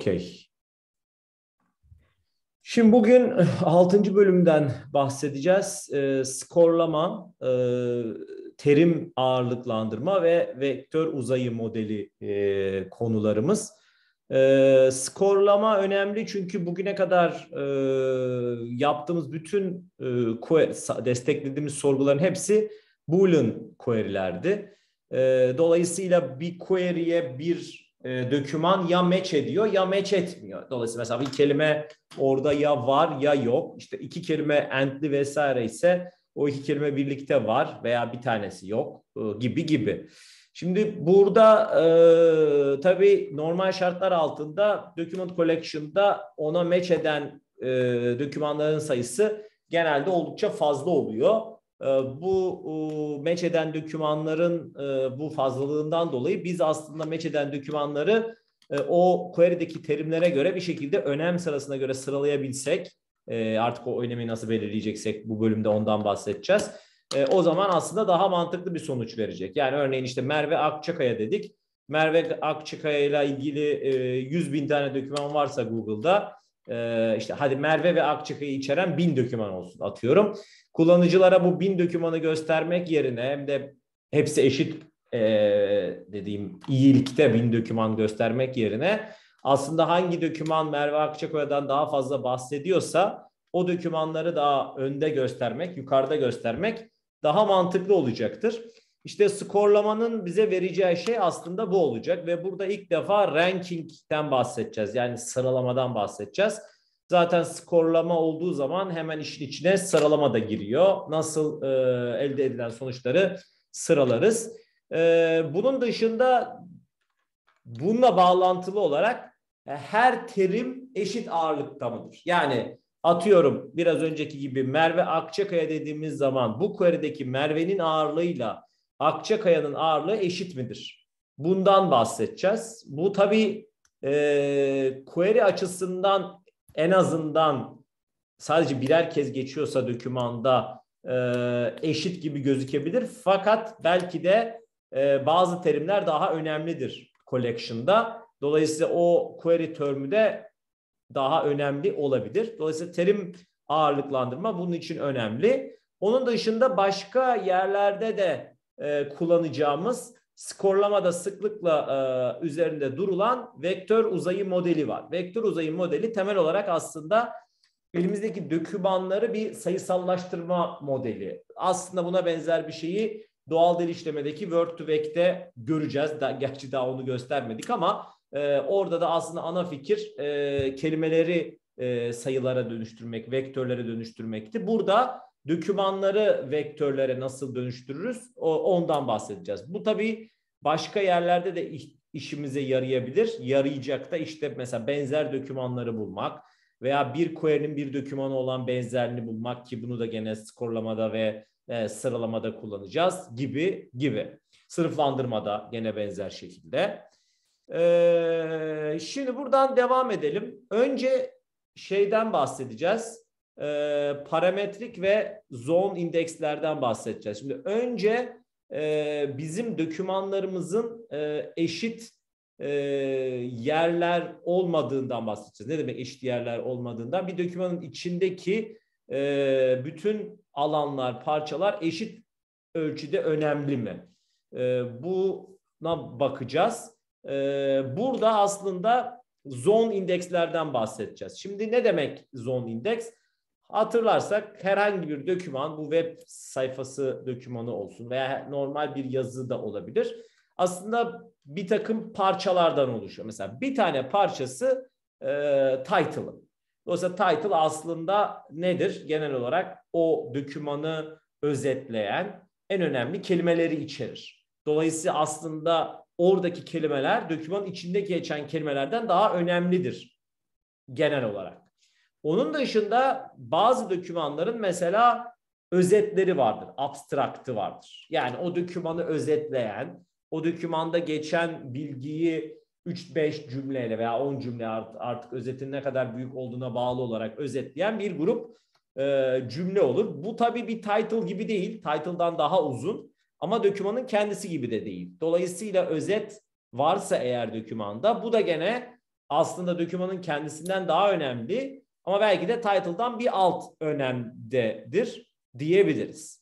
Okey. Şimdi bugün 6. bölümden bahsedeceğiz. E, skorlama, e, terim ağırlıklandırma ve vektör uzayı modeli e, konularımız. E, skorlama önemli çünkü bugüne kadar e, yaptığımız bütün e, desteklediğimiz sorguların hepsi Boolean query'lerdi. E, dolayısıyla bir query'e bir e, döküman ya match ediyor ya match etmiyor. Dolayısıyla mesela bir kelime orada ya var ya yok. İşte iki kelime and'li vesaire ise o iki kelime birlikte var veya bir tanesi yok e, gibi gibi. Şimdi burada e, tabii normal şartlar altında document collection'da ona match eden e, dokümanların sayısı genelde oldukça fazla oluyor. Ee, bu meç eden dokümanların e, bu fazlalığından dolayı biz aslında meç eden dokümanları e, o query'deki terimlere göre bir şekilde önem sırasına göre sıralayabilsek e, artık o önemi nasıl belirleyeceksek bu bölümde ondan bahsedeceğiz. O zaman aslında daha mantıklı bir sonuç verecek. Yani örneğin işte Merve Akçakaya dedik. Merve Akçakaya ile ilgili 100 bin tane doküman varsa Google'da işte hadi Merve ve Akçakaya'yı içeren bin doküman olsun atıyorum kullanıcılara bu bin dokümanı göstermek yerine hem de hepsi eşit e, dediğim iyilikte bin doküman göstermek yerine aslında hangi doküman Merve Akçakoya'dan daha fazla bahsediyorsa o dokümanları daha önde göstermek, yukarıda göstermek daha mantıklı olacaktır. İşte skorlamanın bize vereceği şey aslında bu olacak ve burada ilk defa ranking'den bahsedeceğiz. Yani sıralamadan bahsedeceğiz. Zaten skorlama olduğu zaman hemen işin içine sıralama da giriyor. Nasıl e, elde edilen sonuçları sıralarız. E, bunun dışında bununla bağlantılı olarak e, her terim eşit ağırlıkta mıdır? Yani atıyorum biraz önceki gibi Merve Akçakaya dediğimiz zaman bu query'deki Merve'nin ağırlığıyla Akçakaya'nın ağırlığı eşit midir? Bundan bahsedeceğiz. Bu tabii e, query açısından en azından sadece birer kez geçiyorsa dokümanda e, eşit gibi gözükebilir. Fakat belki de e, bazı terimler daha önemlidir collection'da. Dolayısıyla o query term'ü de daha önemli olabilir. Dolayısıyla terim ağırlıklandırma bunun için önemli. Onun dışında başka yerlerde de e, kullanacağımız skorlamada sıklıkla e, üzerinde durulan vektör uzayı modeli var. Vektör uzayı modeli temel olarak aslında elimizdeki dokümanları bir sayısallaştırma modeli. Aslında buna benzer bir şeyi doğal dil işlemedeki Word to Vec'te göreceğiz. Da, gerçi daha onu göstermedik ama e, orada da aslında ana fikir e, kelimeleri e, sayılara dönüştürmek, vektörlere dönüştürmekti. Burada dokümanları vektörlere nasıl dönüştürürüz o, ondan bahsedeceğiz. Bu tabii başka yerlerde de işimize yarayabilir. Yarayacak da işte mesela benzer dokümanları bulmak veya bir query'nin bir dokümanı olan benzerini bulmak ki bunu da gene skorlamada ve e, sıralamada kullanacağız gibi gibi. Sınıflandırmada gene benzer şekilde. Ee, şimdi buradan devam edelim. Önce şeyden bahsedeceğiz e, parametrik ve zone indekslerden bahsedeceğiz. Şimdi önce e, bizim dokümanlarımızın e, eşit e, yerler olmadığından bahsedeceğiz. Ne demek eşit yerler olmadığından? Bir dokümanın içindeki e, bütün alanlar, parçalar eşit ölçüde önemli mi? E, buna bakacağız. E, burada aslında zone indekslerden bahsedeceğiz. Şimdi ne demek zone indeks? Hatırlarsak herhangi bir doküman bu web sayfası dokümanı olsun veya normal bir yazı da olabilir. Aslında bir takım parçalardan oluşuyor. Mesela bir tane parçası e, title'ı. Dolayısıyla title aslında nedir? Genel olarak o dokümanı özetleyen en önemli kelimeleri içerir. Dolayısıyla aslında oradaki kelimeler dokümanın içinde geçen kelimelerden daha önemlidir genel olarak. Onun dışında bazı dokümanların mesela özetleri vardır, abstraktı vardır. Yani o dokümanı özetleyen, o dokümanda geçen bilgiyi 3-5 cümleyle veya 10 cümle artık özetin ne kadar büyük olduğuna bağlı olarak özetleyen bir grup e, cümle olur. Bu tabii bir title gibi değil, title'dan daha uzun ama dokümanın kendisi gibi de değil. Dolayısıyla özet varsa eğer dokümanda bu da gene aslında dokümanın kendisinden daha önemli ama belki de title'dan bir alt önemdedir diyebiliriz.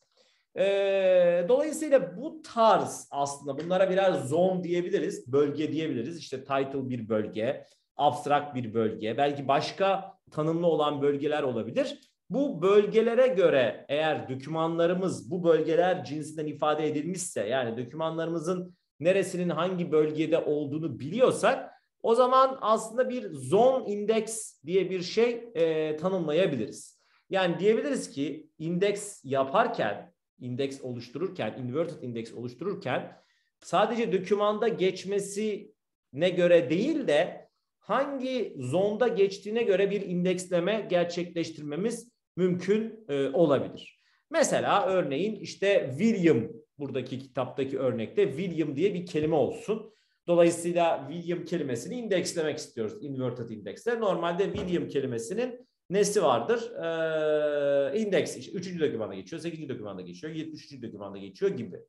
Ee, dolayısıyla bu tarz aslında bunlara biraz zone diyebiliriz, bölge diyebiliriz. İşte title bir bölge, abstract bir bölge, belki başka tanımlı olan bölgeler olabilir. Bu bölgelere göre eğer dokümanlarımız bu bölgeler cinsinden ifade edilmişse yani dokümanlarımızın neresinin hangi bölgede olduğunu biliyorsak o zaman aslında bir zone index diye bir şey e, tanımlayabiliriz. Yani diyebiliriz ki indeks yaparken, indeks oluştururken, inverted index oluştururken sadece dokümanda geçmesine göre değil de hangi zonda geçtiğine göre bir indeksleme gerçekleştirmemiz mümkün e, olabilir. Mesela örneğin işte William buradaki kitaptaki örnekte William diye bir kelime olsun. Dolayısıyla William kelimesini indekslemek istiyoruz inverted indexle. Normalde William kelimesinin nesi vardır? Ee, indeks işte 3. dokümanda geçiyor, 8. dokümanda geçiyor, 73. dokümanda geçiyor gibi.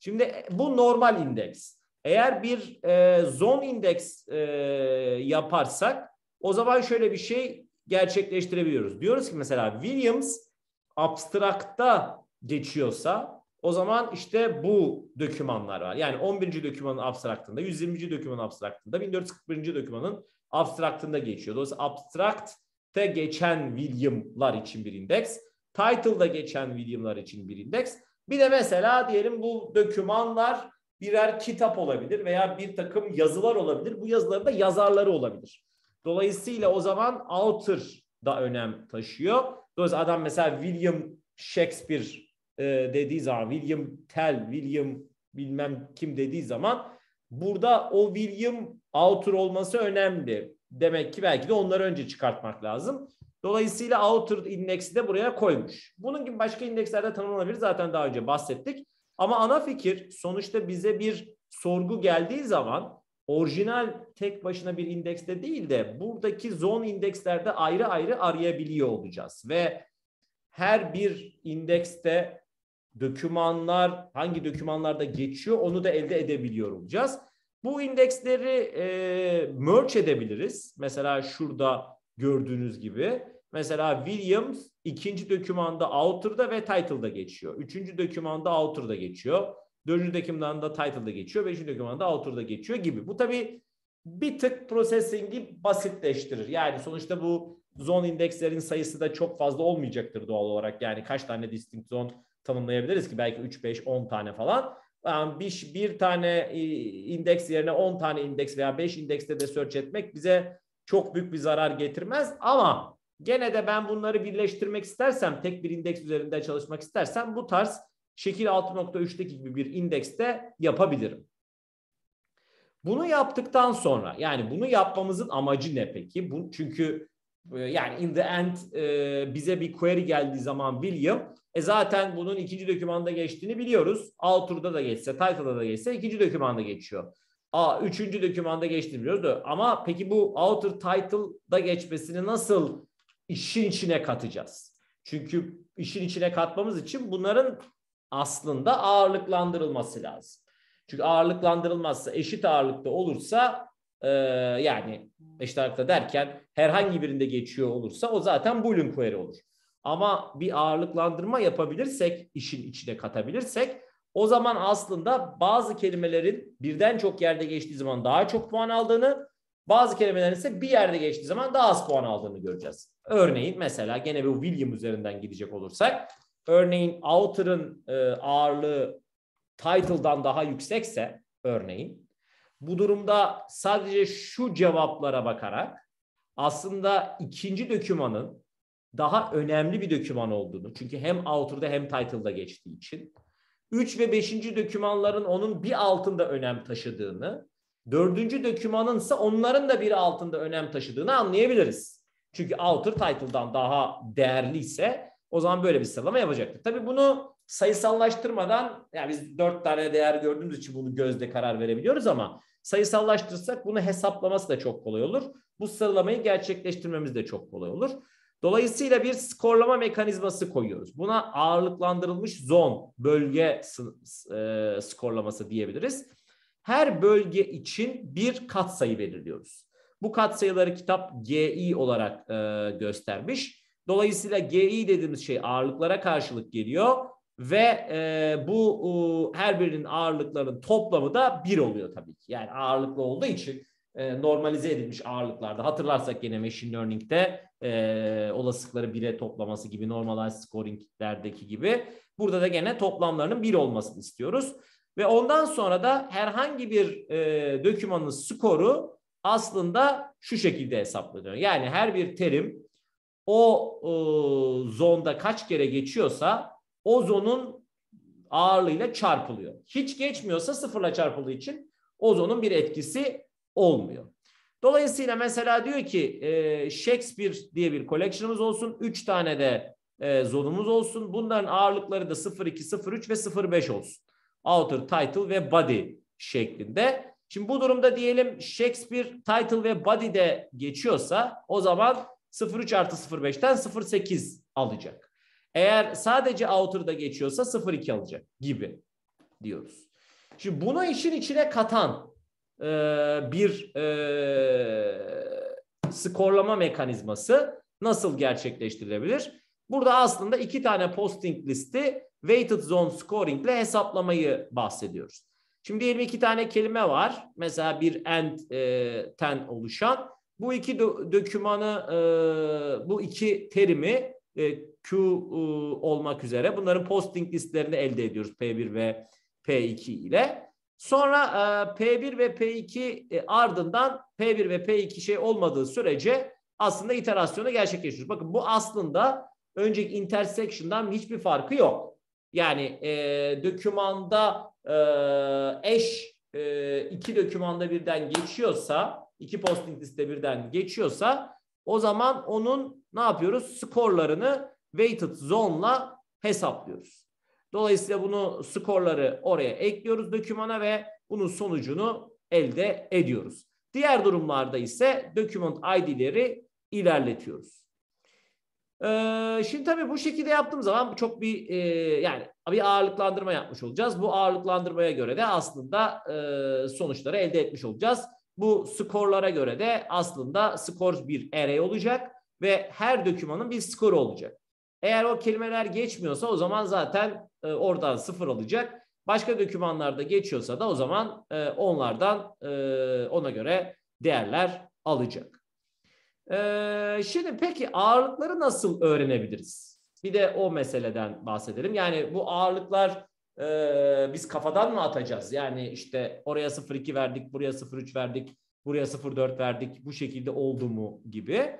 Şimdi bu normal indeks. Eğer bir e, zone indeks e, yaparsak o zaman şöyle bir şey gerçekleştirebiliyoruz. Diyoruz ki mesela Williams abstrakta geçiyorsa o zaman işte bu dokümanlar var. Yani 11. dokümanın abstraktında, 120. dokümanın abstraktında, 1441. dokümanın abstraktında geçiyor. Dolayısıyla abstrakte geçen William'lar için bir indeks, title'da geçen William'lar için bir indeks. Bir de mesela diyelim bu dokümanlar birer kitap olabilir veya bir takım yazılar olabilir. Bu yazıların da yazarları olabilir. Dolayısıyla o zaman author da önem taşıyor. Dolayısıyla adam mesela William Shakespeare e, dediği zaman, William Tell, William bilmem kim dediği zaman burada o William author olması önemli. Demek ki belki de onları önce çıkartmak lazım. Dolayısıyla author indeksi de buraya koymuş. Bunun gibi başka indekslerde tanımlanabilir. Zaten daha önce bahsettik. Ama ana fikir sonuçta bize bir sorgu geldiği zaman orijinal tek başına bir indekste değil de buradaki zone indekslerde ayrı ayrı arayabiliyor olacağız. Ve her bir indekste dokümanlar hangi dokümanlarda geçiyor onu da elde edebiliyor olacağız. Bu indeksleri e, merge edebiliriz. Mesela şurada gördüğünüz gibi. Mesela Williams ikinci dokümanda author'da ve title'da geçiyor. Üçüncü dokümanda author'da geçiyor. Dördüncü dokümanda title'da geçiyor. Beşinci dokümanda author'da geçiyor gibi. Bu tabii bir tık processing'i basitleştirir. Yani sonuçta bu zone indekslerin sayısı da çok fazla olmayacaktır doğal olarak. Yani kaç tane distinct zone tanımlayabiliriz ki belki 3, 5, 10 tane falan. Yani bir, bir tane e, indeks yerine 10 tane indeks veya 5 indekste de search etmek bize çok büyük bir zarar getirmez. Ama gene de ben bunları birleştirmek istersem, tek bir indeks üzerinde çalışmak istersem bu tarz şekil 6.3'teki gibi bir indekste yapabilirim. Bunu yaptıktan sonra yani bunu yapmamızın amacı ne peki? Bu, çünkü e, yani in the end e, bize bir query geldiği zaman William e zaten bunun ikinci dokümanda geçtiğini biliyoruz. Author'da da geçse, title'da da geçse ikinci dokümanda geçiyor. A, üçüncü dokümanda geçtiğini biliyoruz da ama peki bu author title'da geçmesini nasıl işin içine katacağız? Çünkü işin içine katmamız için bunların aslında ağırlıklandırılması lazım. Çünkü ağırlıklandırılmazsa eşit ağırlıkta olursa e, yani eşit ağırlıkta derken herhangi birinde geçiyor olursa o zaten Boolean query olur. Ama bir ağırlıklandırma yapabilirsek, işin içine katabilirsek o zaman aslında bazı kelimelerin birden çok yerde geçtiği zaman daha çok puan aldığını, bazı kelimelerin ise bir yerde geçtiği zaman daha az puan aldığını göreceğiz. Örneğin mesela gene bu William üzerinden gidecek olursak, örneğin author'ın e, ağırlığı title'dan daha yüksekse örneğin, bu durumda sadece şu cevaplara bakarak aslında ikinci dokümanın daha önemli bir doküman olduğunu, çünkü hem author'da hem title'da geçtiği için, 3 ve 5. dokümanların onun bir altında önem taşıdığını, dördüncü dokümanın ise onların da bir altında önem taşıdığını anlayabiliriz. Çünkü author title'dan daha değerliyse o zaman böyle bir sıralama yapacaktık. Tabii bunu sayısallaştırmadan yani biz dört tane değer gördüğümüz için bunu gözle karar verebiliyoruz ama sayısallaştırırsak bunu hesaplaması da çok kolay olur. Bu sıralamayı gerçekleştirmemiz de çok kolay olur. Dolayısıyla bir skorlama mekanizması koyuyoruz. Buna ağırlıklandırılmış zon, bölge e, skorlaması diyebiliriz. Her bölge için bir katsayı belirliyoruz. Bu katsayıları kitap GI olarak e, göstermiş. Dolayısıyla GI dediğimiz şey ağırlıklara karşılık geliyor ve e, bu e, her birinin ağırlıkların toplamı da bir oluyor tabii ki. Yani ağırlıklı olduğu için e, normalize edilmiş ağırlıklarda hatırlarsak yine machine learning'de e, olasılıkları bire toplaması gibi normalized scoring'lerdeki gibi burada da gene toplamlarının bir olmasını istiyoruz. Ve ondan sonra da herhangi bir e, dokümanın skoru aslında şu şekilde hesaplanıyor. Yani her bir terim o e, zonda kaç kere geçiyorsa o zonun ağırlığıyla çarpılıyor. Hiç geçmiyorsa sıfırla çarpıldığı için o zonun bir etkisi olmuyor. Dolayısıyla mesela diyor ki e, Shakespeare diye bir collection'ımız olsun. Üç tane de e, zonumuz olsun. Bunların ağırlıkları da 02, 03 ve 05 olsun. Author, title ve body şeklinde. Şimdi bu durumda diyelim Shakespeare, title ve body de geçiyorsa o zaman 03 artı 05'ten 08 alacak. Eğer sadece author'da geçiyorsa 02 alacak gibi diyoruz. Şimdi bunu işin içine katan e, bir e, skorlama mekanizması nasıl gerçekleştirilebilir? Burada aslında iki tane posting listi weighted zone scoring ile hesaplamayı bahsediyoruz. Şimdi diyelim iki tane kelime var. Mesela bir and e, ten oluşan. Bu iki do, dokümanı, e, bu iki terimi e, Q e, olmak üzere bunların posting listlerini elde ediyoruz P1 ve P2 ile. Sonra e, P1 ve P2 e, ardından P1 ve P2 şey olmadığı sürece aslında iterasyonu gerçekleştiriyoruz. Bakın bu aslında önceki intersection'dan hiçbir farkı yok. Yani e, dokümanda e, eş e, iki dokümanda birden geçiyorsa, iki posting liste birden geçiyorsa o zaman onun ne yapıyoruz? Skorlarını weighted zone'la hesaplıyoruz. Dolayısıyla bunu skorları oraya ekliyoruz dokümana ve bunun sonucunu elde ediyoruz. Diğer durumlarda ise document ID'leri ilerletiyoruz. Ee, şimdi tabii bu şekilde yaptığım zaman çok bir e, yani bir ağırlıklandırma yapmış olacağız. Bu ağırlıklandırmaya göre de aslında e, sonuçları elde etmiş olacağız. Bu skorlara göre de aslında skor bir array olacak ve her dokümanın bir skoru olacak. Eğer o kelimeler geçmiyorsa o zaman zaten e, oradan sıfır alacak. Başka dokümanlarda geçiyorsa da o zaman e, onlardan e, ona göre değerler alacak. E, şimdi peki ağırlıkları nasıl öğrenebiliriz? Bir de o meseleden bahsedelim. Yani bu ağırlıklar biz kafadan mı atacağız? Yani işte oraya 0.2 verdik, buraya 0.3 verdik, buraya 0.4 verdik, bu şekilde oldu mu gibi.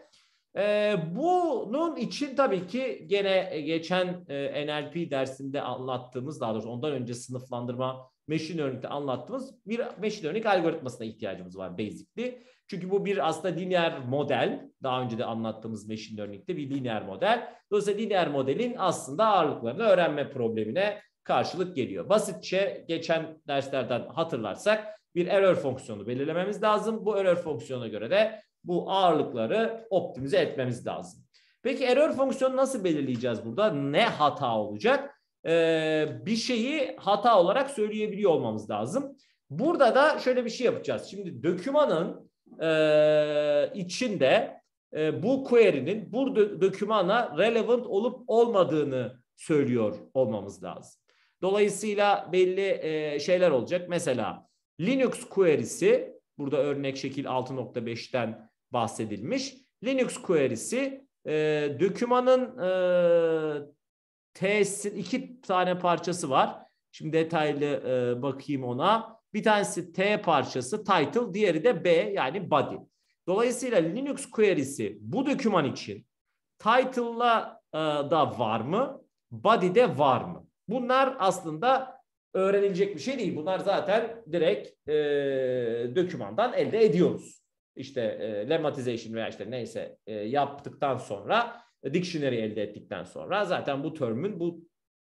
E, bunun için tabii ki gene geçen e, NLP dersinde anlattığımız daha doğrusu ondan önce sınıflandırma machine learning'de anlattığımız bir machine learning algoritmasına ihtiyacımız var basically. Çünkü bu bir aslında lineer model. Daha önce de anlattığımız machine learning'de bir lineer model. Dolayısıyla lineer modelin aslında ağırlıklarını öğrenme problemine karşılık geliyor. Basitçe geçen derslerden hatırlarsak bir error fonksiyonu belirlememiz lazım. Bu error fonksiyona göre de bu ağırlıkları optimize etmemiz lazım. Peki error fonksiyonu nasıl belirleyeceğiz burada? Ne hata olacak? Ee, bir şeyi hata olarak söyleyebiliyor olmamız lazım. Burada da şöyle bir şey yapacağız. Şimdi dokümanın e, içinde e, bu query'nin bu dokümana relevant olup olmadığını söylüyor olmamız lazım. Dolayısıyla belli e, şeyler olacak. Mesela Linux query'si burada örnek şekil 6.5'ten bahsedilmiş. Linux query'si e, dokümanın e, T'sin iki tane parçası var. Şimdi detaylı e, bakayım ona. Bir tanesi T parçası title, diğeri de B yani body. Dolayısıyla Linux query'si bu doküman için title'la e, da var mı? Body'de var mı? Bunlar aslında öğrenilecek bir şey değil. Bunlar zaten direkt e, dokümandan elde ediyoruz işte e, lemmatization veya işte neyse e, yaptıktan sonra e, dictionary elde ettikten sonra zaten bu term'ün bu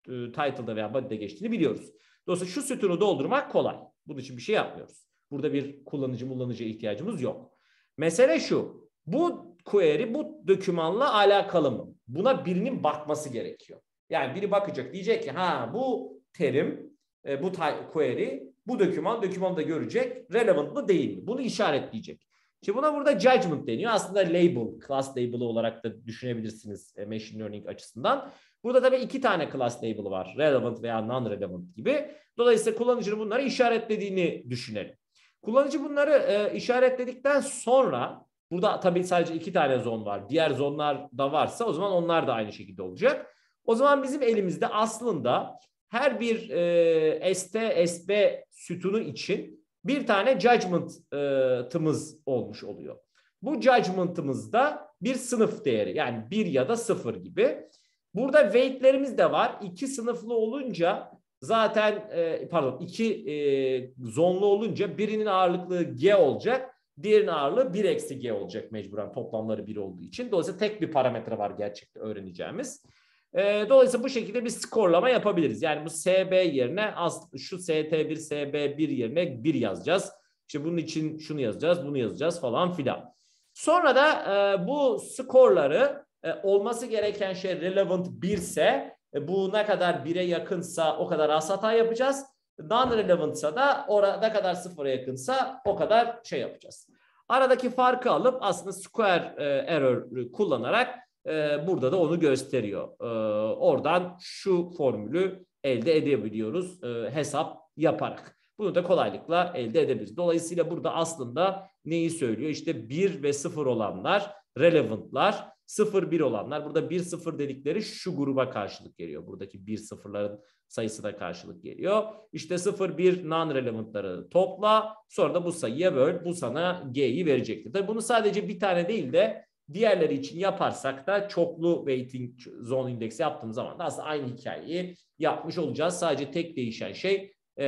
e, title'da veya body'de geçtiğini biliyoruz. Dolayısıyla şu sütunu doldurmak kolay. Bunun için bir şey yapmıyoruz. Burada bir kullanıcı kullanıcı ihtiyacımız yok. Mesele şu. Bu query bu dokümanla alakalı mı? Buna birinin bakması gerekiyor. Yani biri bakacak diyecek ki ha bu terim e, bu query bu doküman dokümanda görecek relevant mı değil mi? Bunu işaretleyecek. Şimdi buna burada judgment deniyor. Aslında label, class label'ı olarak da düşünebilirsiniz e, machine learning açısından. Burada tabii iki tane class label'ı var. Relevant veya non-relevant gibi. Dolayısıyla kullanıcının bunları işaretlediğini düşünelim. Kullanıcı bunları e, işaretledikten sonra burada tabii sadece iki tane zon var. Diğer zonlar da varsa o zaman onlar da aynı şekilde olacak. O zaman bizim elimizde aslında her bir e, ST, SB sütunu için bir tane judgment'ımız olmuş oluyor. Bu judgment'ımızda bir sınıf değeri yani bir ya da sıfır gibi. Burada weight'lerimiz de var. İki sınıflı olunca zaten e, pardon iki e, zonlu olunca birinin ağırlıklığı G olacak. Diğerinin ağırlığı 1 eksi G olacak mecburen toplamları 1 olduğu için. Dolayısıyla tek bir parametre var gerçekten öğreneceğimiz. E, dolayısıyla bu şekilde bir skorlama yapabiliriz. Yani bu SB yerine şu ST1, SB1 yerine 1 yazacağız. İşte bunun için şunu yazacağız, bunu yazacağız falan filan. Sonra da e, bu skorları e, olması gereken şey relevant 1 ise e, bu ne kadar 1'e yakınsa o kadar az hata yapacağız. Non-relevantsa da orada kadar sıfıra yakınsa o kadar şey yapacağız. Aradaki farkı alıp aslında square e, error kullanarak burada da onu gösteriyor. E, oradan şu formülü elde edebiliyoruz e, hesap yaparak. Bunu da kolaylıkla elde edebiliriz. Dolayısıyla burada aslında neyi söylüyor? İşte 1 ve 0 olanlar relevantlar, 0-1 olanlar burada 1-0 dedikleri şu gruba karşılık geliyor. Buradaki 1-0'ların sayısına karşılık geliyor. İşte 0-1 non-relevantları topla sonra da bu sayıya böl. Bu sana G'yi verecektir. Tabii bunu sadece bir tane değil de diğerleri için yaparsak da çoklu weighting zone indeksi yaptığımız zaman da aslında aynı hikayeyi yapmış olacağız. Sadece tek değişen şey e,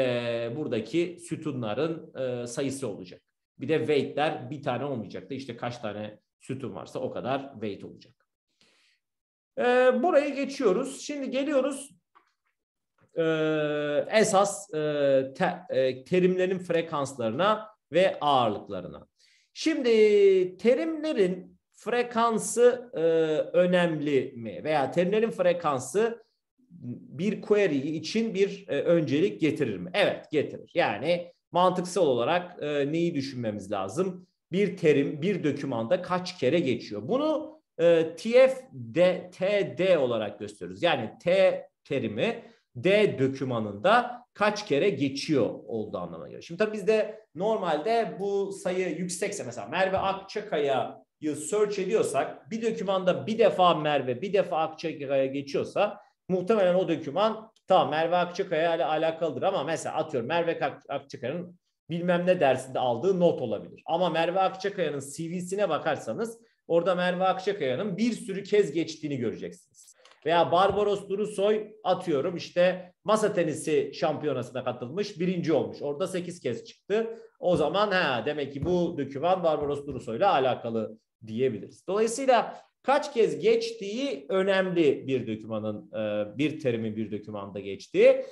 buradaki sütunların e, sayısı olacak. Bir de weight'ler bir tane olmayacak da işte kaç tane sütun varsa o kadar weight olacak. E, burayı geçiyoruz. Şimdi geliyoruz e, esas e, te, e, terimlerin frekanslarına ve ağırlıklarına. Şimdi terimlerin frekansı e, önemli mi? Veya terimlerin frekansı bir query için bir e, öncelik getirir mi? Evet getirir. Yani mantıksal olarak e, neyi düşünmemiz lazım? Bir terim bir dokümanda kaç kere geçiyor? Bunu e, TFD TD olarak gösteriyoruz. Yani T terimi D dokümanında kaç kere geçiyor olduğu anlamına geliyor. Şimdi tabii bizde normalde bu sayı yüksekse mesela Merve Akçakaya'yı search ediyorsak bir dokümanda bir defa Merve bir defa Akçakaya geçiyorsa muhtemelen o doküman tamam Merve Akçakaya ile alakalıdır ama mesela atıyorum Merve Akçakaya'nın bilmem ne dersinde aldığı not olabilir. Ama Merve Akçakaya'nın CV'sine bakarsanız orada Merve Akçakaya'nın bir sürü kez geçtiğini göreceksiniz. Veya Barbaros Durusoy atıyorum işte masa tenisi şampiyonasına katılmış birinci olmuş. Orada sekiz kez çıktı. O zaman ha demek ki bu doküman Barbaros Durusoy ile alakalı diyebiliriz. Dolayısıyla kaç kez geçtiği önemli bir dokümanın, e, bir terimin bir dokümanda geçtiği.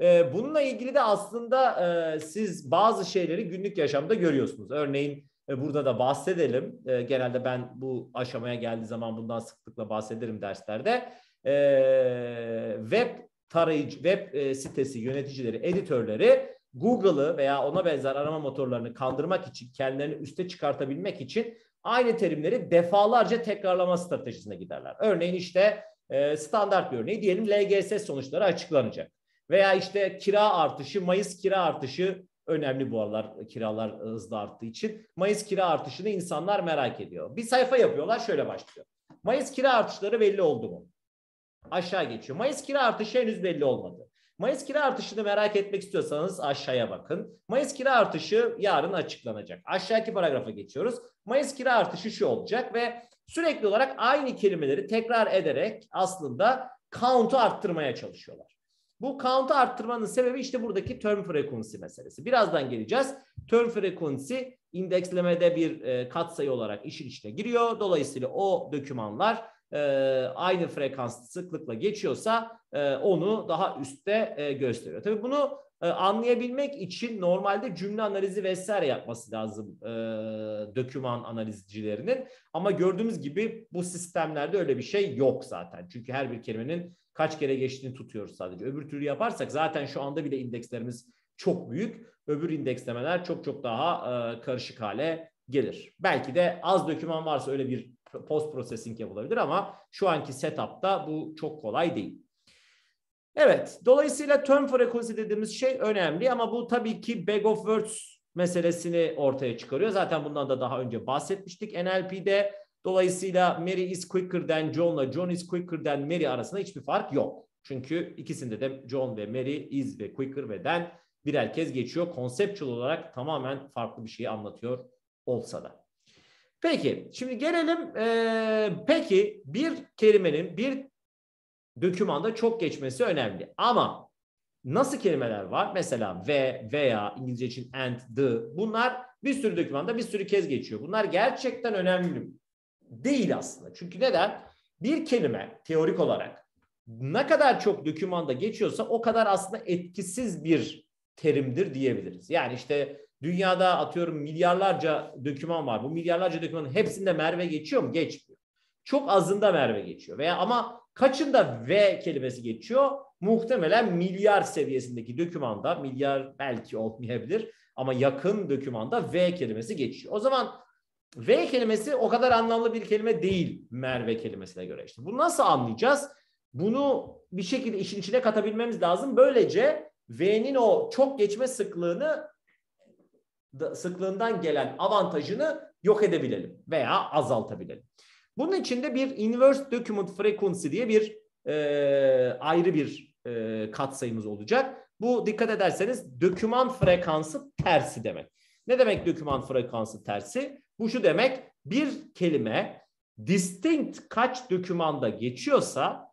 E, bununla ilgili de aslında e, siz bazı şeyleri günlük yaşamda görüyorsunuz. Örneğin burada da bahsedelim. Genelde ben bu aşamaya geldiği zaman bundan sıklıkla bahsederim derslerde. Web tarayıcı, web sitesi yöneticileri, editörleri Google'ı veya ona benzer arama motorlarını kandırmak için, kendilerini üste çıkartabilmek için aynı terimleri defalarca tekrarlama stratejisine giderler. Örneğin işte e, standart bir örneği diyelim LGS sonuçları açıklanacak. Veya işte kira artışı, Mayıs kira artışı önemli bu aralar kiralar hızlı arttığı için. Mayıs kira artışını insanlar merak ediyor. Bir sayfa yapıyorlar şöyle başlıyor. Mayıs kira artışları belli oldu mu? Aşağı geçiyor. Mayıs kira artışı henüz belli olmadı. Mayıs kira artışını merak etmek istiyorsanız aşağıya bakın. Mayıs kira artışı yarın açıklanacak. Aşağıki paragrafa geçiyoruz. Mayıs kira artışı şu olacak ve sürekli olarak aynı kelimeleri tekrar ederek aslında count'u arttırmaya çalışıyorlar. Bu count'u arttırmanın sebebi işte buradaki term frequency meselesi. Birazdan geleceğiz. Term frequency indekslemede bir e, katsayı olarak işin içine giriyor. Dolayısıyla o dokümanlar aynı frekans sıklıkla geçiyorsa e, onu daha üstte e, gösteriyor. Tabii bunu e, anlayabilmek için normalde cümle analizi vesaire yapması lazım e, döküman analizcilerinin. Ama gördüğümüz gibi bu sistemlerde öyle bir şey yok zaten. Çünkü her bir kelimenin kaç kere geçtiğini tutuyoruz sadece. Öbür türlü yaparsak zaten şu anda bile indekslerimiz çok büyük. Öbür indekslemeler çok çok daha e, karışık hale gelir. Belki de az döküman varsa öyle bir post processing yapılabilir ama şu anki setup'ta bu çok kolay değil. Evet, dolayısıyla term frequency dediğimiz şey önemli ama bu tabii ki bag of words meselesini ortaya çıkarıyor. Zaten bundan da daha önce bahsetmiştik NLP'de. Dolayısıyla Mary is quicker than John'la John is quicker than Mary arasında hiçbir fark yok. Çünkü ikisinde de John ve Mary is ve quicker ve than birer kez geçiyor. Konseptüel olarak tamamen farklı bir şeyi anlatıyor olsa da. Peki şimdi gelelim ee, peki bir kelimenin bir dokümanda çok geçmesi önemli. Ama nasıl kelimeler var? Mesela ve, veya, İngilizce için and, the. Bunlar bir sürü dokümanda bir sürü kez geçiyor. Bunlar gerçekten önemli değil aslında. Çünkü neden? Bir kelime teorik olarak ne kadar çok dokümanda geçiyorsa o kadar aslında etkisiz bir terimdir diyebiliriz. Yani işte dünyada atıyorum milyarlarca doküman var. Bu milyarlarca dokümanın hepsinde Merve geçiyor mu? Geçmiyor. Çok azında Merve geçiyor. Veya ama kaçında V kelimesi geçiyor? Muhtemelen milyar seviyesindeki dokümanda, milyar belki olmayabilir ama yakın dokümanda V kelimesi geçiyor. O zaman V kelimesi o kadar anlamlı bir kelime değil Merve kelimesine göre. İşte bunu nasıl anlayacağız? Bunu bir şekilde işin içine katabilmemiz lazım. Böylece V'nin o çok geçme sıklığını sıklığından gelen avantajını yok edebilelim veya azaltabilelim. Bunun için de bir inverse document frequency diye bir e, ayrı bir e, katsayımız olacak. Bu dikkat ederseniz döküman frekansı tersi demek. Ne demek döküman frekansı tersi? Bu şu demek bir kelime distinct kaç dökümanda geçiyorsa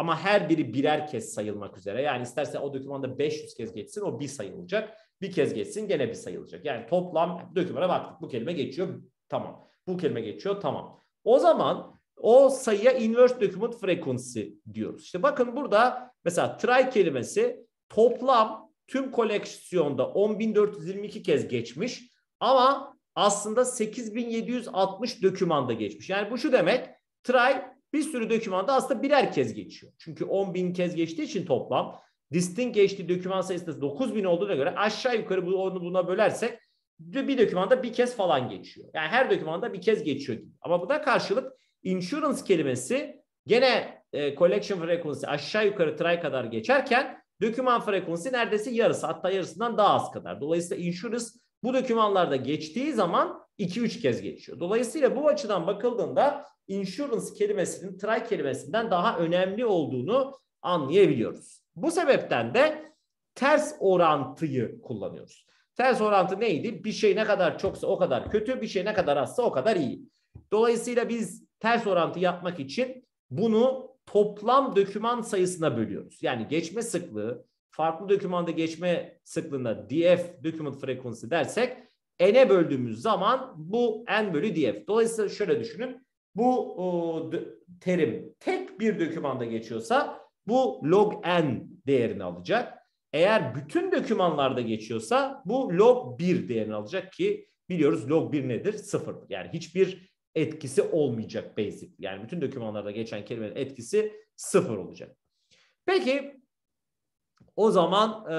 ama her biri birer kez sayılmak üzere. Yani isterse o dokümanda 500 kez geçsin o bir sayılacak. Bir kez geçsin gene bir sayılacak. Yani toplam dokümana baktık. Bu kelime geçiyor tamam. Bu kelime geçiyor tamam. O zaman o sayıya inverse document frequency diyoruz. İşte bakın burada mesela try kelimesi toplam tüm koleksiyonda 10.422 kez geçmiş ama aslında 8.760 dokümanda geçmiş. Yani bu şu demek try bir sürü dokümanda aslında birer kez geçiyor. Çünkü 10.000 kez geçtiği için toplam distinct geçtiği doküman sayısı da 9.000 olduğuna göre aşağı yukarı bunu buna bölersek bir dokümanda bir kez falan geçiyor. Yani her dokümanda bir kez geçiyor gibi. Ama buna karşılık insurance kelimesi gene e, collection frequency aşağı yukarı try kadar geçerken doküman frequency neredeyse yarısı hatta yarısından daha az kadar. Dolayısıyla insurance bu dokümanlarda geçtiği zaman 2-3 kez geçiyor. Dolayısıyla bu açıdan bakıldığında insurance kelimesinin try kelimesinden daha önemli olduğunu anlayabiliyoruz. Bu sebepten de ters orantıyı kullanıyoruz. Ters orantı neydi? Bir şey ne kadar çoksa o kadar kötü, bir şey ne kadar azsa o kadar iyi. Dolayısıyla biz ters orantı yapmak için bunu toplam döküman sayısına bölüyoruz. Yani geçme sıklığı, farklı dökümanda geçme sıklığında df document frequency dersek n'e böldüğümüz zaman bu n bölü df. Dolayısıyla şöyle düşünün. Bu o, terim tek bir dökümanda geçiyorsa bu log n değerini alacak. Eğer bütün dokümanlarda geçiyorsa bu log 1 değerini alacak ki biliyoruz log 1 nedir? Sıfır. Yani hiçbir etkisi olmayacak basic. Yani bütün dokümanlarda geçen kelimenin etkisi sıfır olacak. Peki o zaman e,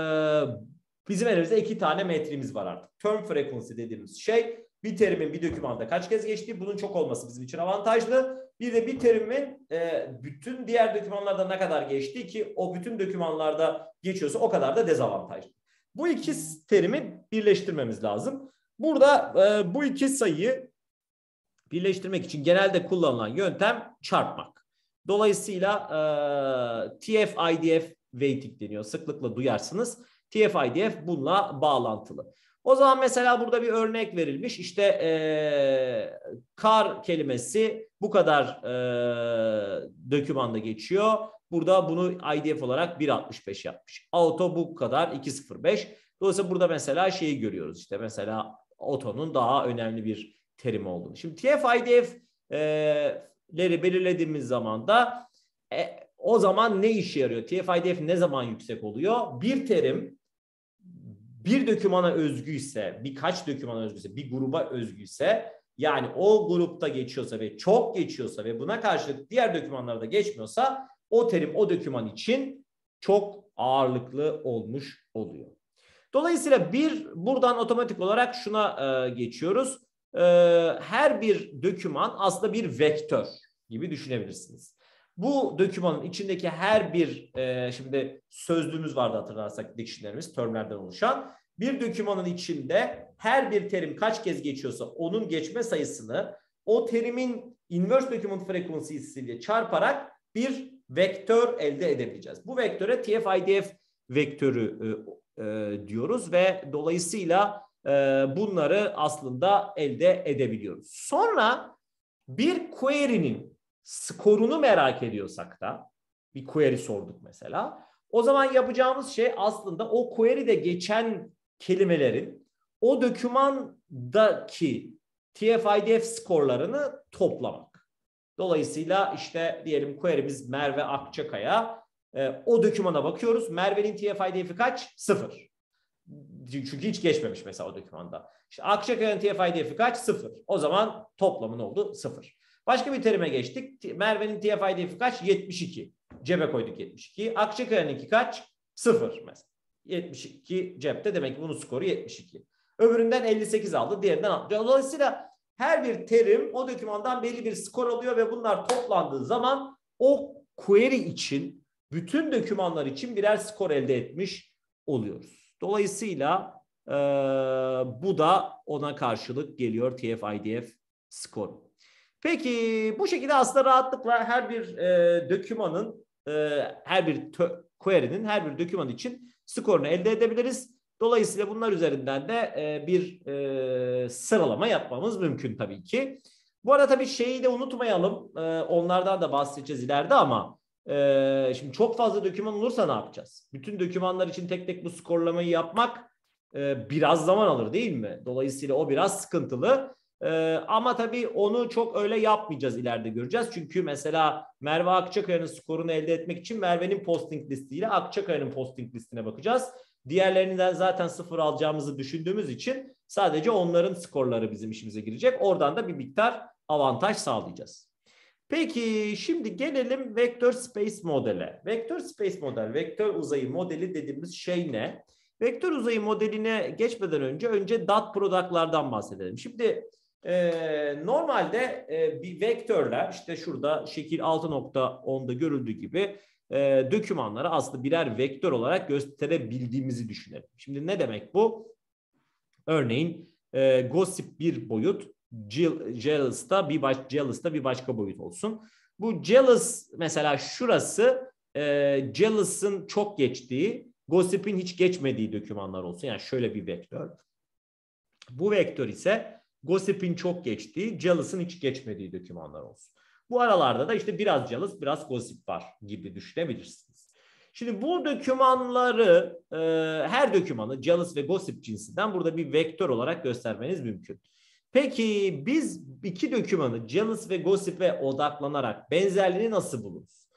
bizim elimizde iki tane metrimiz var artık. Term frequency dediğimiz şey bir terimin bir dokümanda kaç kez geçtiği bunun çok olması bizim için avantajlı. Bir de bir terimin e, bütün diğer dokümanlarda ne kadar geçtiği ki o bütün dokümanlarda geçiyorsa o kadar da dezavantajlı. Bu iki terimi birleştirmemiz lazım. Burada e, bu iki sayıyı birleştirmek için genelde kullanılan yöntem çarpmak. Dolayısıyla e, TF-IDF weighting deniyor. Sıklıkla duyarsınız. TF-IDF bununla bağlantılı. O zaman mesela burada bir örnek verilmiş. İşte e, kar kelimesi bu kadar e, dokümanda geçiyor. Burada bunu IDF olarak 1.65 yapmış. Auto bu kadar 2.05. Dolayısıyla burada mesela şeyi görüyoruz. İşte mesela otonun daha önemli bir terim olduğunu. Şimdi TF-IDF'leri belirlediğimiz zaman da e, o zaman ne işe yarıyor? TF-IDF ne zaman yüksek oluyor? Bir terim bir dokümana özgüyse, birkaç dokümana özgüyse, bir gruba özgüyse yani o grupta geçiyorsa ve çok geçiyorsa ve buna karşılık diğer dokümanlarda geçmiyorsa o terim o doküman için çok ağırlıklı olmuş oluyor. Dolayısıyla bir buradan otomatik olarak şuna e, geçiyoruz. e, her bir döküman aslında bir vektör gibi düşünebilirsiniz. Bu dökümanın içindeki her bir, e, şimdi sözlüğümüz vardı hatırlarsak dictionary'miz, termlerden oluşan. Bir dökümanın içinde her bir terim kaç kez geçiyorsa onun geçme sayısını o terimin inverse document frequency ile çarparak bir vektör elde edebileceğiz. Bu vektöre TF-IDF vektörü e, e, diyoruz ve dolayısıyla e, bunları aslında elde edebiliyoruz. Sonra bir query'nin skorunu merak ediyorsak da bir query sorduk mesela. O zaman yapacağımız şey aslında o query'de geçen kelimelerin o dokümandaki TF-IDF skorlarını toplamak. Dolayısıyla işte diyelim query'miz Merve Akçakaya. E, o dokümana bakıyoruz. Merve'nin TF-IDF'i kaç? Sıfır. Çünkü hiç geçmemiş mesela o dokümanda. İşte Akçakaya'nın TF-IDF'i kaç? Sıfır. O zaman toplamı ne oldu? Sıfır. Başka bir terime geçtik. Merve'nin TF-IDF'i kaç? 72. Cebe koyduk 72. Akçakaya'nınki kaç? Sıfır mesela. 72 cepte demek ki bunun skoru 72. Öbüründen 58 aldı, diğerinden 60. Dolayısıyla her bir terim o dokümandan belli bir skor alıyor ve bunlar toplandığı zaman o query için bütün dokümanlar için birer skor elde etmiş oluyoruz. Dolayısıyla e, bu da ona karşılık geliyor TF-IDF skoru. Peki bu şekilde aslında rahatlıkla her bir e, dokümanın, e, her bir query'nin her bir doküman için skorunu elde edebiliriz. Dolayısıyla bunlar üzerinden de e, bir e, sıralama yapmamız mümkün tabii ki. Bu arada tabii şeyi de unutmayalım. E, onlardan da bahsedeceğiz ileride ama e, şimdi çok fazla doküman olursa ne yapacağız? Bütün dokümanlar için tek tek bu skorlamayı yapmak e, biraz zaman alır değil mi? Dolayısıyla o biraz sıkıntılı. Ee, ama tabii onu çok öyle yapmayacağız ileride göreceğiz. Çünkü mesela Merve Akçakaya'nın skorunu elde etmek için Merve'nin posting listiyle Akçakaya'nın posting listine bakacağız. Diğerlerinden zaten sıfır alacağımızı düşündüğümüz için sadece onların skorları bizim işimize girecek. Oradan da bir miktar avantaj sağlayacağız. Peki şimdi gelelim vektör space modele. Vektör space model, vektör uzayı modeli dediğimiz şey ne? Vektör uzayı modeline geçmeden önce önce dot product'lardan bahsedelim. Şimdi e, normalde e, bir vektörler işte şurada şekil 6.10'da görüldüğü gibi e, dokümanları aslında birer vektör olarak gösterebildiğimizi düşünelim. Şimdi ne demek bu? Örneğin e, gossip bir boyut, jealous'ta bir baş, jealous'ta bir başka boyut olsun. Bu jealous mesela şurası e, jealous'ın çok geçtiği, gossip'in hiç geçmediği dokümanlar olsun. Yani şöyle bir vektör. Bu vektör ise gossip'in çok geçtiği, jealous'ın hiç geçmediği dokümanlar olsun. Bu aralarda da işte biraz jealous, biraz gossip var gibi düşünebilirsiniz. Şimdi bu dokümanları, e, her dokümanı jealous ve gossip cinsinden burada bir vektör olarak göstermeniz mümkün. Peki biz iki dokümanı jealous ve gossip'e odaklanarak benzerliğini nasıl buluruz?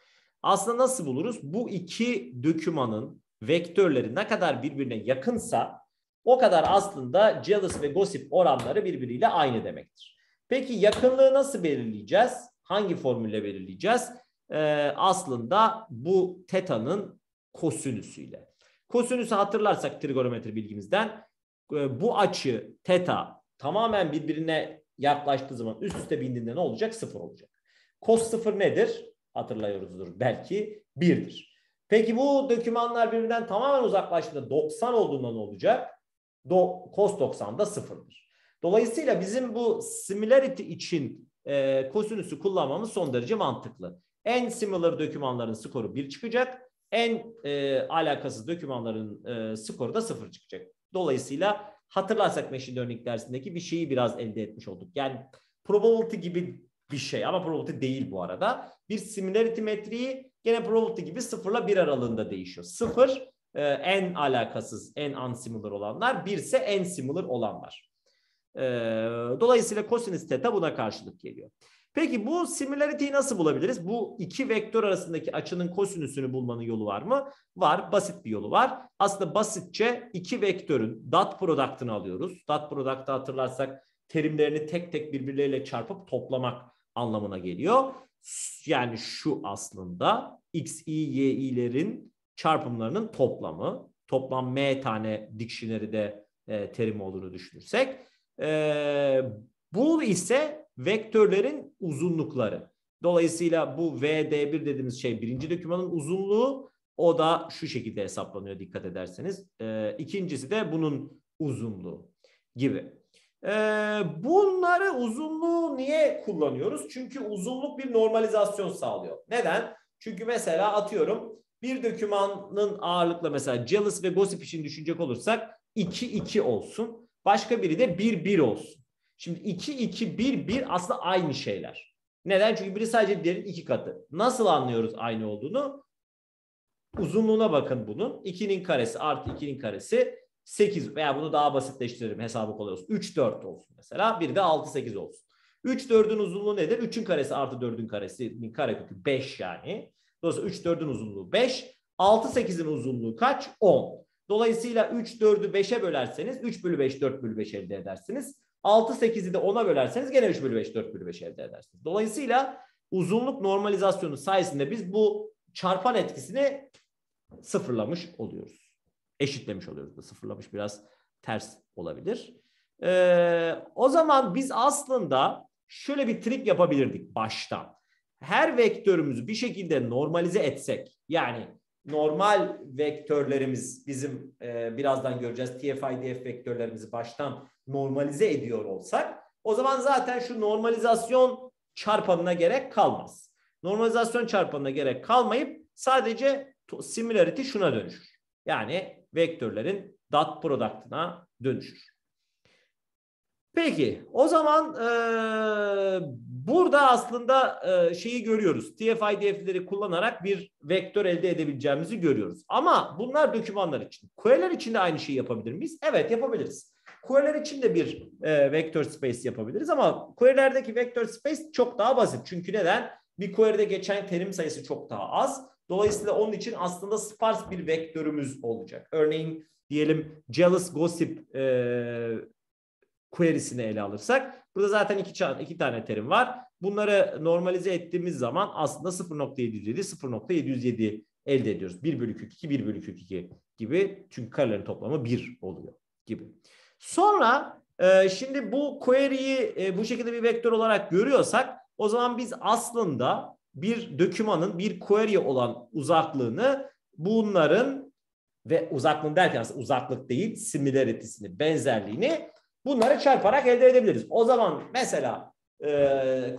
Aslında nasıl buluruz? Bu iki dokümanın vektörleri ne kadar birbirine yakınsa o kadar aslında jealous ve gossip oranları birbiriyle aynı demektir. Peki yakınlığı nasıl belirleyeceğiz? hangi formülle belirleyeceğiz? Ee, aslında bu teta'nın kosinüsüyle. Kosinüsü hatırlarsak trigonometri bilgimizden e, bu açı teta tamamen birbirine yaklaştığı zaman üst üste bindiğinde ne olacak? Sıfır olacak. Kos sıfır nedir? Hatırlıyoruzdur belki. Birdir. Peki bu dokümanlar birbirinden tamamen uzaklaştığında 90 olduğunda ne olacak? Do, cos 90 da sıfırdır. Dolayısıyla bizim bu similarity için e, kosinüsü kullanmamız son derece mantıklı. En similar dokümanların skoru 1 çıkacak. En e, alakasız dokümanların e, skoru da 0 çıkacak. Dolayısıyla hatırlarsak machine learning dersindeki bir şeyi biraz elde etmiş olduk. Yani probability gibi bir şey ama probability değil bu arada. Bir similarity metriği gene probability gibi 0 ile 1 aralığında değişiyor. 0 e, en alakasız, en unsimilar olanlar, 1 ise en similar olanlar. E, dolayısıyla kosinüs teta buna karşılık geliyor. Peki bu similarity'yi nasıl bulabiliriz? Bu iki vektör arasındaki açının kosinüsünü bulmanın yolu var mı? Var. Basit bir yolu var. Aslında basitçe iki vektörün dot product'ını alıyoruz. Dot product'ı hatırlarsak terimlerini tek tek birbirleriyle çarpıp toplamak anlamına geliyor. Yani şu aslında x, y, i'lerin çarpımlarının toplamı. Toplam m tane dictionary'de e, terim olduğunu düşünürsek. E, Bu ise vektörlerin uzunlukları. Dolayısıyla bu VD1 dediğimiz şey birinci dokümanın uzunluğu. O da şu şekilde hesaplanıyor dikkat ederseniz. E, ikincisi de bunun uzunluğu gibi. E, bunları uzunluğu niye kullanıyoruz? Çünkü uzunluk bir normalizasyon sağlıyor. Neden? Çünkü mesela atıyorum bir dokümanın ağırlıkla mesela jealous ve gossip için düşünecek olursak 2-2 olsun. Başka biri de 1-1 olsun. Şimdi 2-2-1-1 aslında aynı şeyler. Neden? Çünkü biri sadece diğerinin iki katı. Nasıl anlıyoruz aynı olduğunu? Uzunluğuna bakın bunun. 2'nin karesi artı 2'nin karesi 8 veya bunu daha basitleştirelim hesabı kolay olsun. 3 4 olsun mesela. Bir de 6 8 olsun. 3 4'ün uzunluğu nedir? 3'ün karesi artı 4'ün karesi karekökü 5 yani. Dolayısıyla 3 4'ün uzunluğu 5. 6 8'in uzunluğu kaç? 10. Dolayısıyla 3 4'ü 5'e bölerseniz 3 bölü 5 4 bölü 5 elde edersiniz. 6 8'i de 10'a bölerseniz gene 3 bölü 5 4 bölü 5 elde edersiniz. Dolayısıyla uzunluk normalizasyonu sayesinde biz bu çarpan etkisini sıfırlamış oluyoruz. Eşitlemiş oluyoruz. Sıfırlamış biraz ters olabilir. Ee, o zaman biz aslında şöyle bir trik yapabilirdik başta. Her vektörümüzü bir şekilde normalize etsek yani normal vektörlerimiz bizim e, birazdan göreceğiz TF-IDF vektörlerimizi baştan normalize ediyor olsak o zaman zaten şu normalizasyon çarpanına gerek kalmaz. Normalizasyon çarpanına gerek kalmayıp sadece similarity şuna dönüşür. Yani vektörlerin dot product'ına dönüşür. Peki o zaman e, burada aslında e, şeyi görüyoruz. TF-IDF'leri kullanarak bir vektör elde edebileceğimizi görüyoruz. Ama bunlar dokümanlar için. Query'ler için de aynı şeyi yapabilir miyiz? Evet yapabiliriz. Query'ler için de bir e, vektör space yapabiliriz ama query'lerdeki vektör space çok daha basit. Çünkü neden? Bir query'de geçen terim sayısı çok daha az. Dolayısıyla onun için aslında sparse bir vektörümüz olacak. Örneğin diyelim jealous gossip e, query'sini ele alırsak burada zaten iki, iki tane terim var. Bunları normalize ettiğimiz zaman aslında 0.707 0.707 elde ediyoruz. 1 bölü kök 2 1 bölü kök 2 gibi. Çünkü karelerin toplamı 1 oluyor gibi. Sonra e, şimdi bu query'yi e, bu şekilde bir vektör olarak görüyorsak o zaman biz aslında bir dokümanın bir query olan uzaklığını bunların ve uzaklığını derken aslında uzaklık değil similarity'sini, benzerliğini bunları çarparak elde edebiliriz. O zaman mesela e,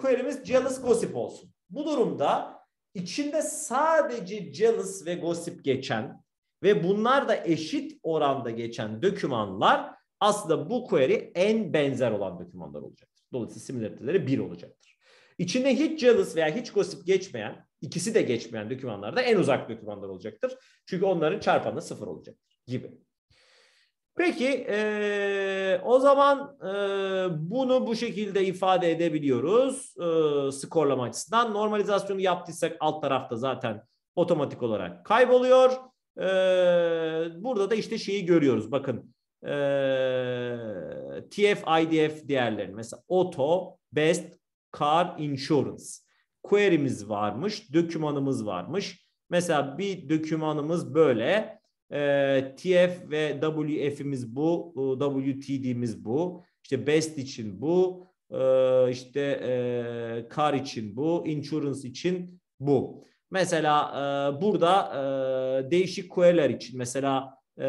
query'miz jealous gossip olsun. Bu durumda içinde sadece jealous ve gossip geçen ve bunlar da eşit oranda geçen dokümanlar aslında bu query en benzer olan dokümanlar olacaktır. Dolayısıyla similarity'leri 1 olacaktır. İçinde hiç jealous veya hiç gossip geçmeyen, ikisi de geçmeyen dokümanlar da en uzak dokümanlar olacaktır. Çünkü onların çarpanı sıfır olacaktır gibi. Peki e, o zaman e, bunu bu şekilde ifade edebiliyoruz e, skorlama açısından. Normalizasyonu yaptıysak alt tarafta zaten otomatik olarak kayboluyor. E, burada da işte şeyi görüyoruz. Bakın e, TF, IDF değerlerini mesela auto, best, car, insurance. Query'miz varmış, dokümanımız varmış. Mesela bir dokümanımız böyle. E, TF ve WF'imiz bu, WTD'miz bu. İşte best için bu, e, işte e, car için bu, insurance için bu. Mesela e, burada e, değişik query'ler için mesela e,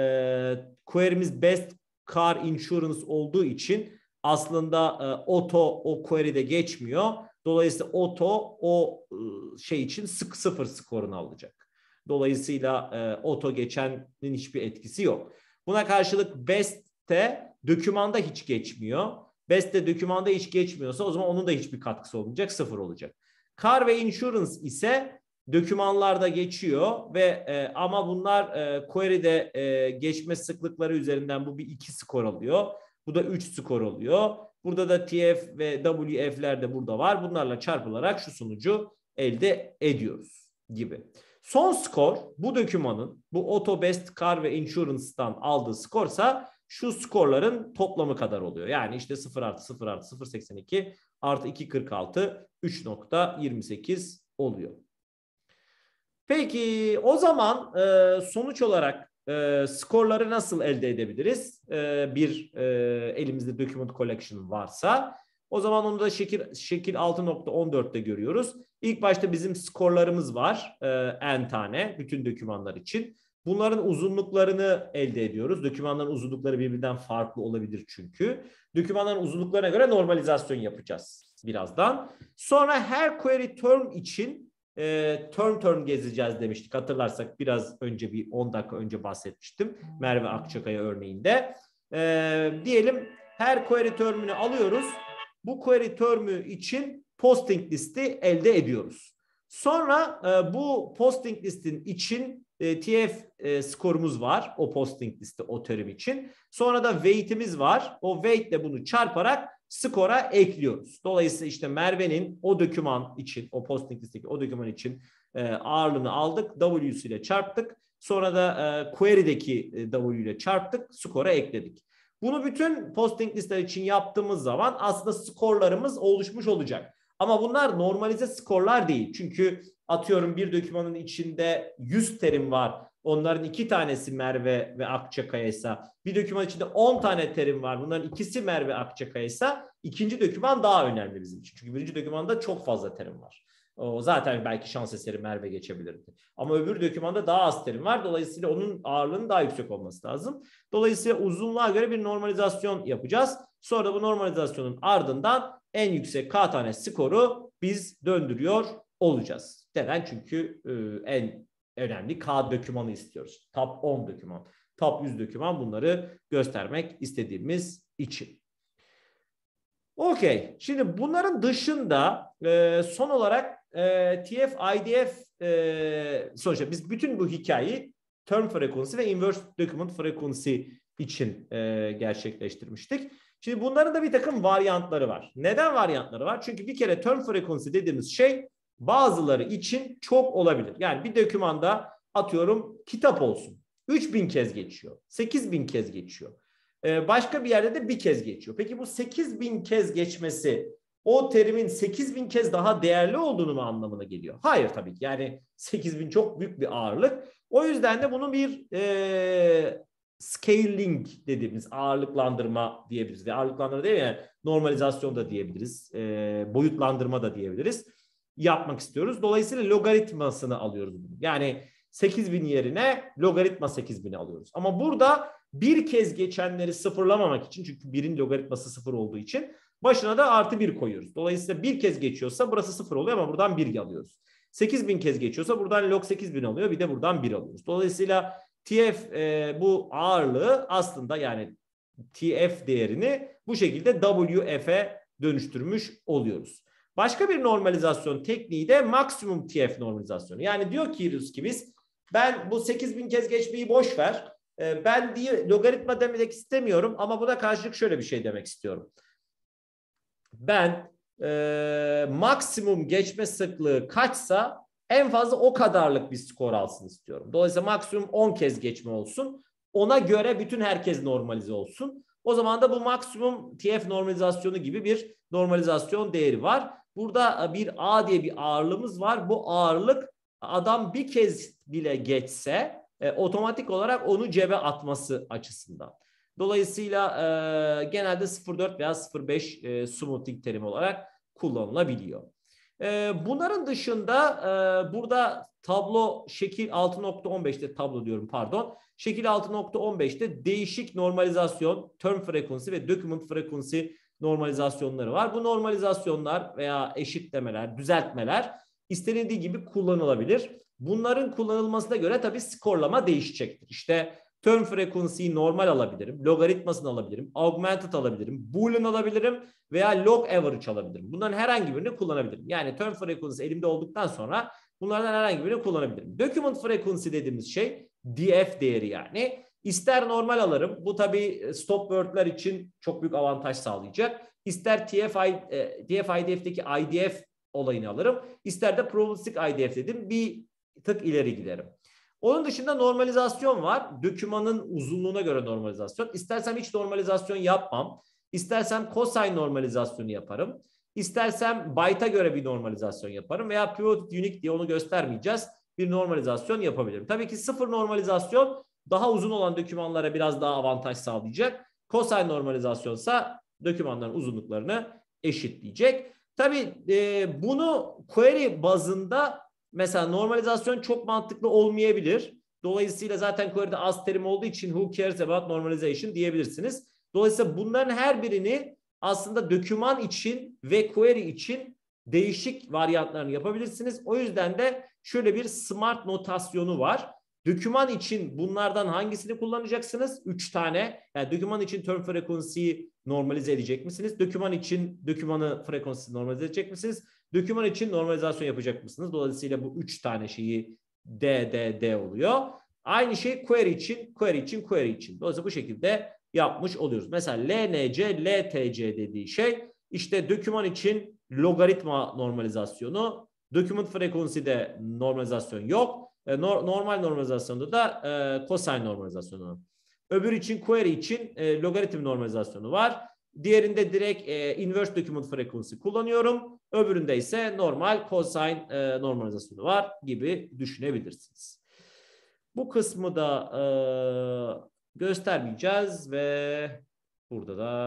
query'miz best car insurance olduğu için aslında e, auto o query'de geçmiyor. Dolayısıyla auto o e, şey için sık sıfır skorunu alacak. Dolayısıyla e, auto geçenin hiçbir etkisi yok. Buna karşılık best'te dokümanda hiç geçmiyor. Best'te dokümanda hiç geçmiyorsa o zaman onun da hiçbir katkısı olmayacak, sıfır olacak. Car ve insurance ise dokümanlarda geçiyor ve e, ama bunlar e, query'de e, geçme sıklıkları üzerinden bu bir iki skor alıyor. Bu da 3 skor oluyor. Burada da TF ve WF'ler de burada var. Bunlarla çarpılarak şu sonucu elde ediyoruz gibi. Son skor bu dokümanın bu Auto Best Car ve Insurance'dan aldığı skorsa şu skorların toplamı kadar oluyor. Yani işte 0 artı 0 artı 0.82 artı 2.46 3.28 oluyor. Peki o zaman e, sonuç olarak e, skorları nasıl elde edebiliriz? E, bir e, elimizde document collection varsa O zaman onu da şekil, şekil 6.14'te görüyoruz. İlk başta bizim skorlarımız var. E, n tane bütün dokümanlar için. Bunların uzunluklarını elde ediyoruz. Dokümanların uzunlukları birbirinden farklı olabilir çünkü. Dokümanların uzunluklarına göre normalizasyon yapacağız birazdan. Sonra her query term için e, term term gezeceğiz demiştik. Hatırlarsak biraz önce bir 10 dakika önce bahsetmiştim. Merve Akçakaya örneğinde. E, diyelim her query term'ünü alıyoruz. Bu query term'ü için posting listi elde ediyoruz. Sonra e, bu posting listin için e, TF e, skorumuz var. O posting listi o terim için. Sonra da weight'imiz var. O weight ile bunu çarparak skora ekliyoruz. Dolayısıyla işte Merve'nin o doküman için, o posting listeki o doküman için e, ağırlığını aldık. W'su ile çarptık. Sonra da e, query'deki e, W ile çarptık. Skora ekledik. Bunu bütün posting listeler için yaptığımız zaman aslında skorlarımız oluşmuş olacak. Ama bunlar normalize skorlar değil. Çünkü atıyorum bir dokümanın içinde 100 terim var. Onların iki tanesi Merve ve Akçakaya ise bir doküman içinde 10 tane terim var. Bunların ikisi Merve Akçakaya ise ikinci doküman daha önemli bizim için. Çünkü birinci dokümanda çok fazla terim var. O zaten belki şans eseri Merve geçebilirdi. Ama öbür dokümanda daha az terim var. Dolayısıyla onun ağırlığının daha yüksek olması lazım. Dolayısıyla uzunluğa göre bir normalizasyon yapacağız. Sonra bu normalizasyonun ardından en yüksek K tane skoru biz döndürüyor olacağız. Neden? Çünkü e, en önemli K dokümanı istiyoruz. Top 10 doküman, top 100 doküman bunları göstermek istediğimiz için. Okey. Şimdi bunların dışında e, son olarak e, TF, IDF e, sonuçta biz bütün bu hikayeyi term frequency ve inverse document frequency için e, gerçekleştirmiştik. Şimdi bunların da bir takım varyantları var. Neden varyantları var? Çünkü bir kere term frequency dediğimiz şey bazıları için çok olabilir. Yani bir dokümanda atıyorum kitap olsun. 3000 kez geçiyor. 8000 kez geçiyor. Ee, başka bir yerde de bir kez geçiyor. Peki bu 8000 kez geçmesi o terimin 8000 kez daha değerli olduğunu mu anlamına geliyor? Hayır tabii ki. Yani 8000 çok büyük bir ağırlık. O yüzden de bunun bir e, scaling dediğimiz ağırlıklandırma diyebiliriz. Ağırlıklandırma değil yani normalizasyon da diyebiliriz. E, boyutlandırma da diyebiliriz. Yapmak istiyoruz. Dolayısıyla logaritmasını alıyoruz. Yani 8000 yerine logaritma 8000'i alıyoruz. Ama burada bir kez geçenleri sıfırlamamak için çünkü birin logaritması sıfır olduğu için başına da artı bir koyuyoruz. Dolayısıyla bir kez geçiyorsa burası sıfır oluyor ama buradan bir alıyoruz. 8000 kez geçiyorsa buradan log 8000 alıyor bir de buradan bir alıyoruz. Dolayısıyla TF e, bu ağırlığı aslında yani TF değerini bu şekilde WF'e dönüştürmüş oluyoruz. Başka bir normalizasyon tekniği de maksimum TF normalizasyonu. Yani diyor ki ki biz ben bu 8000 kez geçmeyi boş ver. E, ben diye logaritma demek istemiyorum ama buna karşılık şöyle bir şey demek istiyorum. Ben e, maksimum geçme sıklığı kaçsa en fazla o kadarlık bir skor alsın istiyorum. Dolayısıyla maksimum 10 kez geçme olsun. Ona göre bütün herkes normalize olsun. O zaman da bu maksimum TF normalizasyonu gibi bir normalizasyon değeri var. Burada e, bir A diye bir ağırlığımız var. Bu ağırlık adam bir kez bile geçse e, otomatik olarak onu cebe atması açısından. Dolayısıyla e, genelde 0.4 veya 0.5 e, smoothing terimi olarak kullanılabiliyor. E, bunların dışında e, burada tablo şekil 6.15'te tablo diyorum pardon. Şekil 6.15'te değişik normalizasyon, term frequency ve document frequency normalizasyonları var. Bu normalizasyonlar veya eşitlemeler, düzeltmeler istenildiği gibi kullanılabilir. Bunların kullanılmasına göre tabii skorlama değişecektir. İşte term frequency'yi normal alabilirim, logaritmasını alabilirim, augmented alabilirim, boolean alabilirim veya log average alabilirim. Bunların herhangi birini kullanabilirim. Yani term frequency elimde olduktan sonra bunlardan herhangi birini kullanabilirim. Document frequency dediğimiz şey DF değeri yani. İster normal alırım. Bu tabii stop word'ler için çok büyük avantaj sağlayacak. İster TFI, e, TF-IDF'deki IDF olayını alırım. İster de probabilistik IDF dedim. Bir tık ileri giderim. Onun dışında normalizasyon var. Dökümanın uzunluğuna göre normalizasyon. İstersem hiç normalizasyon yapmam. İstersem cosine normalizasyonu yaparım. İstersem byte'a göre bir normalizasyon yaparım veya pivot unique diye onu göstermeyeceğiz. Bir normalizasyon yapabilirim. Tabii ki sıfır normalizasyon daha uzun olan dokümanlara biraz daha avantaj sağlayacak. Cosine normalizasyonsa dokümanların uzunluklarını eşitleyecek. Tabii e, bunu query bazında mesela normalizasyon çok mantıklı olmayabilir. Dolayısıyla zaten query'de az terim olduğu için who cares about normalization diyebilirsiniz. Dolayısıyla bunların her birini aslında döküman için ve query için değişik varyantlarını yapabilirsiniz. O yüzden de şöyle bir smart notasyonu var. Döküman için bunlardan hangisini kullanacaksınız? Üç tane. Yani döküman için term frequency'yi normalize edecek misiniz? Döküman için dökümanı frekansı normalize edecek misiniz? Döküman için normalizasyon yapacak mısınız? Dolayısıyla bu üç tane şeyi D, D, D oluyor. Aynı şey query için, query için, query için. Dolayısıyla bu şekilde yapmış oluyoruz. Mesela LNC, LTC dediği şey işte döküman için logaritma normalizasyonu, document frequency'de normalizasyon yok. E, normal normalizasyonda da e, cosine normalizasyonu. Öbür için query için e, logaritm normalizasyonu var. Diğerinde direkt e, inverse document frequency kullanıyorum. Öbüründe ise normal cosine e, normalizasyonu var gibi düşünebilirsiniz. Bu kısmı da e, göstermeyeceğiz ve burada da